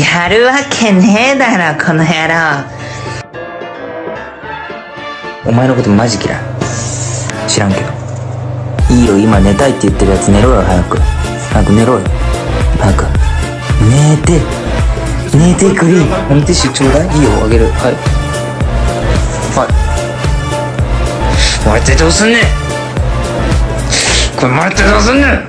やるわけねえだろ、この野郎。お前のことマジ嫌い。知らんけど。いいよ今寝たいって言ってるやつ寝ろよ早く。早く寝ろよ。早く。寝て。寝てくれ。おんティッシュちょうだい？いいよあげる。はい。はい。もらってどうすんねん。これもらってどうすんねん。